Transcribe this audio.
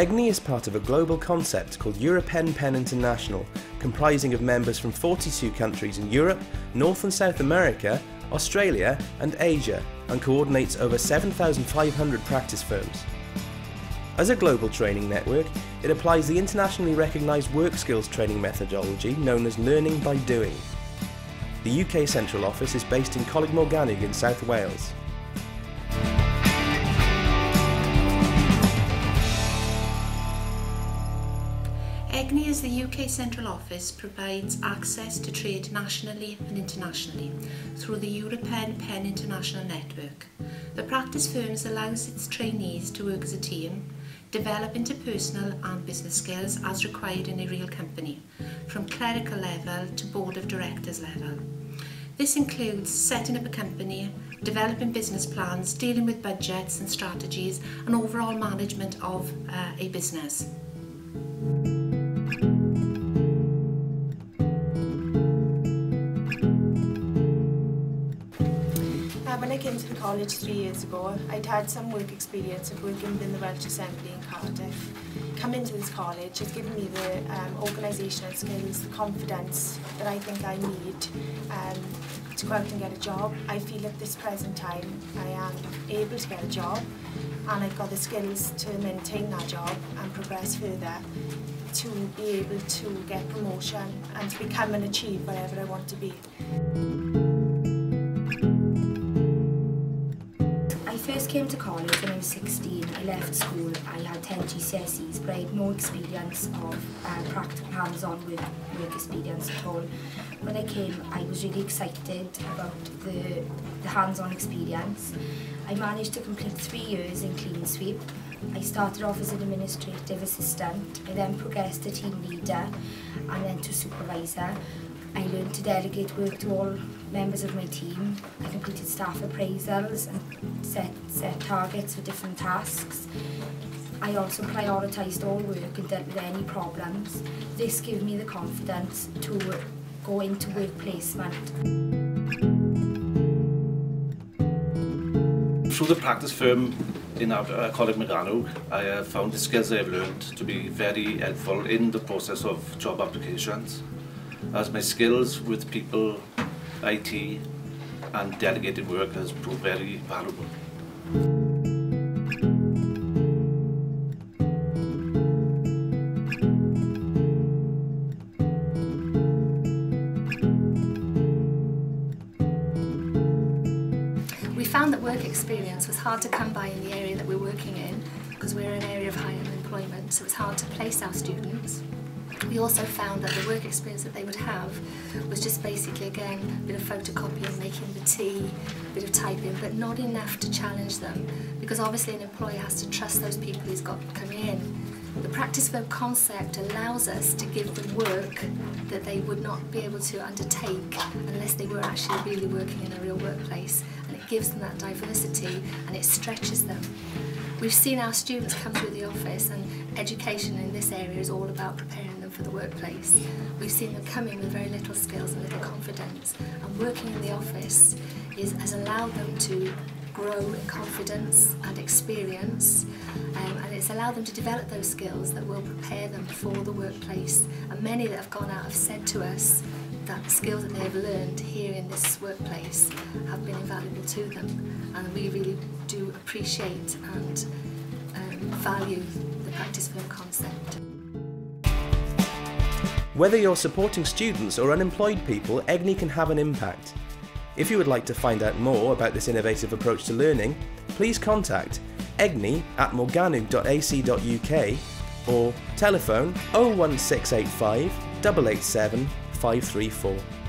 EGNI is part of a global concept called Europen Pen International, comprising of members from 42 countries in Europe, North and South America, Australia and Asia, and coordinates over 7,500 practice firms. As a global training network, it applies the internationally recognised work skills training methodology known as learning by doing. The UK central office is based in Coleg Morgannwg in South Wales. EGNI as the UK Central Office provides access to trade nationally and internationally through the Europen Pen International Network. The practice firms allows its trainees to work as a team, develop interpersonal and business skills as required in a real company, from clerical level to board of directors level. This includes setting up a company, developing business plans, dealing with budgets and strategies, and overall management of uh, a business. Came to the college three years ago, I'd had some work experience of working within the Welsh Assembly in Cardiff. Coming to this college has given me the um, organisational skills, the confidence that I think I need um, to go out and get a job. I feel at this present time I am able to get a job and I've got the skills to maintain that job and progress further to be able to get promotion and to become and achieve whatever I want to be. came to college when I was 16, I left school, I had 10 GCSEs, but I had no experience of uh, practical hands-on with work experience at all. When I came, I was really excited about the, the hands-on experience. I managed to complete three years in clean sweep. I started off as an administrative assistant, I then progressed to team leader and then to supervisor. I learned to delegate work to all members of my team. I completed staff appraisals and set, set targets for different tasks. I also prioritised all work and dealt with any problems. This gave me the confidence to go into work placement. Through the practice firm in our uh, Coleg Morgannwg, I have found the skills I have learned to be very helpful in the process of job applications as my skills with people, IT and delegated work has proved very valuable. We found that work experience was hard to come by in the area that we're working in because we're in an area of high unemployment, so it's hard to place our students. We also found that the work experience that they would have was just basically, again, a bit of photocopying, making the tea, a bit of typing, but not enough to challenge them because obviously an employer has to trust those people he's got coming in. The practice firm concept allows us to give them work that they would not be able to undertake unless they were actually really working in a real workplace and it gives them that diversity and it stretches them. We've seen our students come through the office and education in this area is all about preparing them for the workplace. We've seen them come in with very little skills and little confidence. And working in the office is, has allowed them to grow in confidence and experience um, and it's allowed them to develop those skills that will prepare them for the workplace. And many that have gone out have said to us that the skills that they have learned here in this workplace have been invaluable to them. And we really do appreciate and um, value the practice firm concept. Whether you're supporting students or unemployed people, EGNI can have an impact. If you would like to find out more about this innovative approach to learning, please contact egni at morgannwg.ac.uk or telephone 01685 887 534.